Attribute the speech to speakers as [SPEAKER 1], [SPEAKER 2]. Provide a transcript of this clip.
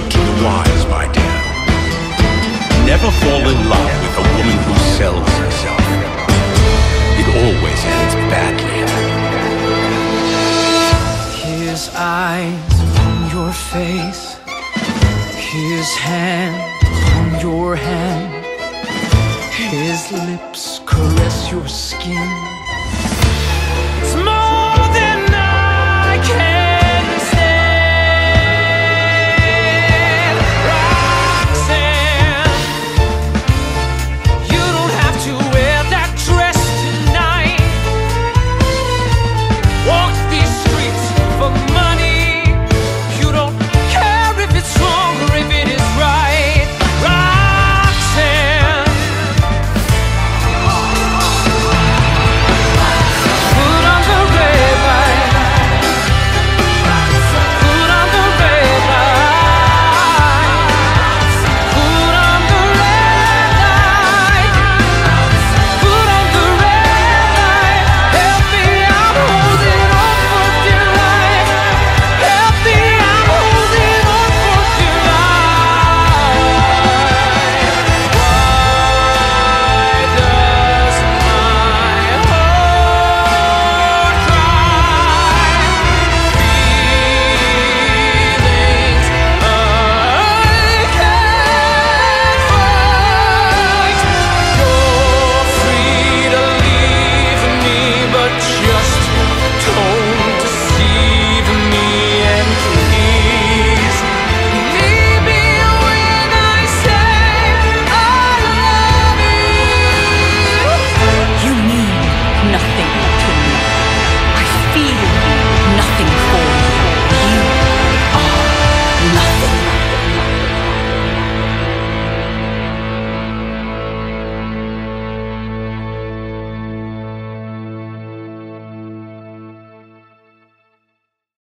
[SPEAKER 1] word to the wise, my dear. Never fall in love with a woman who sells herself. It always ends badly.
[SPEAKER 2] His eyes on your face, his hand on your hand, his lips caress your skin.